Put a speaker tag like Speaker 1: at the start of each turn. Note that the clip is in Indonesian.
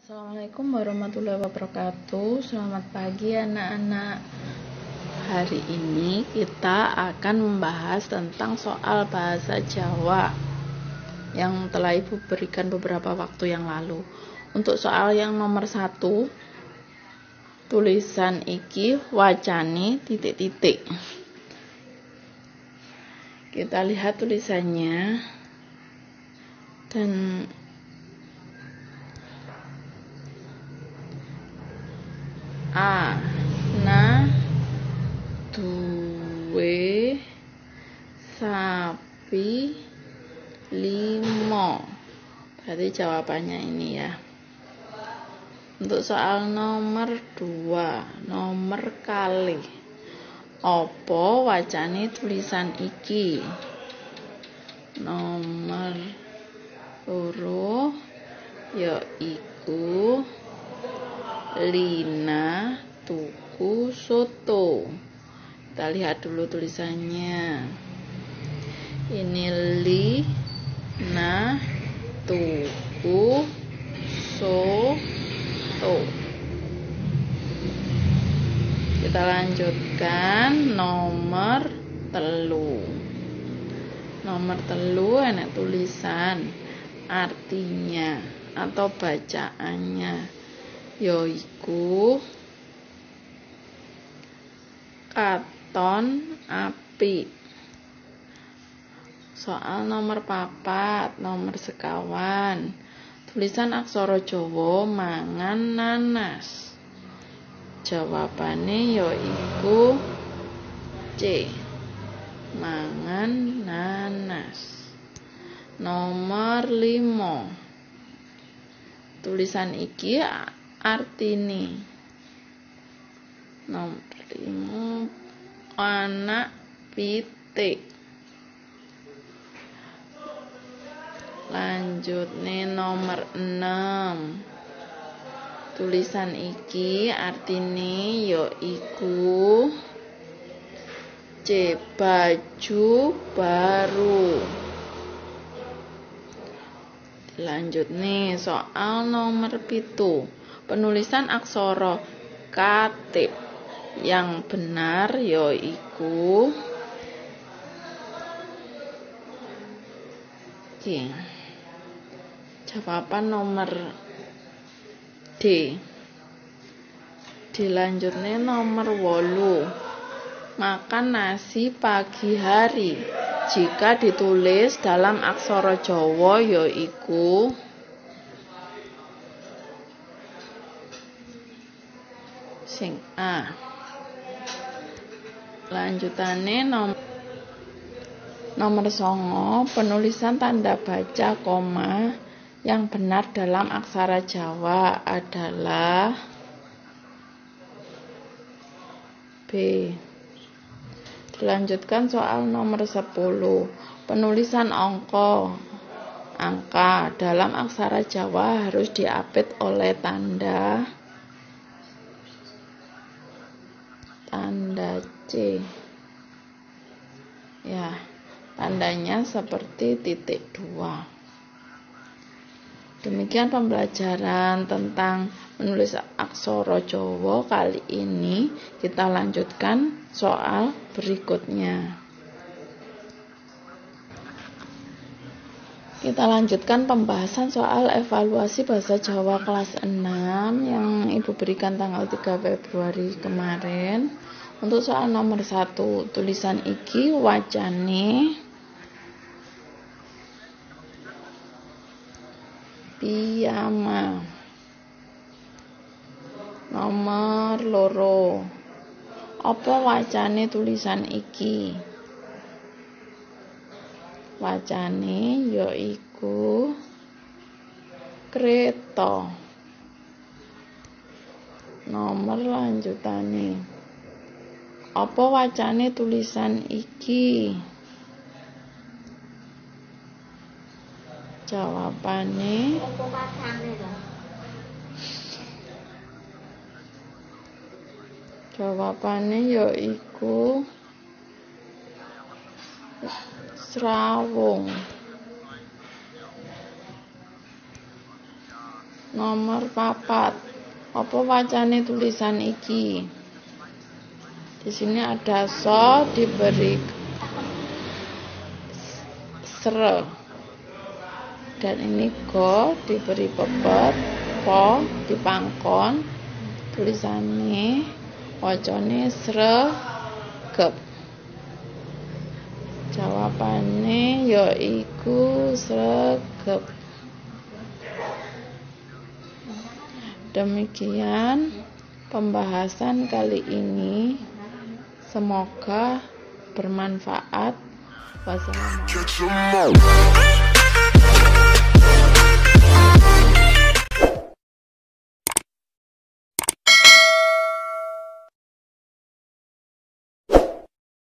Speaker 1: Assalamualaikum warahmatullahi wabarakatuh. Selamat pagi anak-anak. Hari ini kita akan membahas tentang soal bahasa Jawa yang telah Ibu berikan beberapa waktu yang lalu. Untuk soal yang nomor satu, tulisan iki wacane titik-titik. Kita lihat tulisannya dan sapi limo berarti jawabannya ini ya untuk soal nomor 2 nomor kali opo wacane tulisan iki nomor loro yaiku Lina tuku soto. Kita lihat dulu tulisannya. Ini Lina tuku soto. Kita lanjutkan nomor telu. Nomor telu enak tulisan artinya atau bacaannya yaiku katon api soal nomor papat nomor sekawan. Tulisan aksara Jawa mangan nanas. Jawabane yaiku C. Mangan nanas. Nomor limo tulisan iki artini nomor lima anak pitik lanjut nih nomor 6 tulisan iki artine yaiku C baju baru. Lanjut nih soal nomor pitu. Penulisan aksara katib yang benar yaiku Oke. Jawaban nomor D. Dilanjutnya nomor wolu. Makan nasi pagi hari. Jika ditulis dalam aksara Jawa yaiku sing A. Lanjutane nomor nomor songo penulisan tanda baca koma yang benar dalam aksara Jawa adalah B. Dilanjutkan soal nomor 10. Penulisan angka angka dalam aksara Jawa harus diapit oleh tanda tanda C ya tandanya seperti titik dua demikian pembelajaran tentang menulis aksara Jawa kali ini kita lanjutkan soal berikutnya Kita lanjutkan pembahasan soal evaluasi bahasa Jawa kelas 6 yang Ibu berikan tanggal 3 Februari kemarin. Untuk soal nomor 1, tulisan iki wajane piyama. Nomor loro. Apa wacane tulisan iki? wacane yaiku kereta nomor lanjutane apa wacane tulisan iki jawabane jawabane yaiku Srawung. Nomor papat. Apa wacane tulisan iki? Di sini ada so diberi sere dan ini go diberi pepet po dipangkon tulisannya wacane sregep jawabannya yaiku sregep Demikian pembahasan kali ini. Semoga bermanfaat. Wassalamualaikum.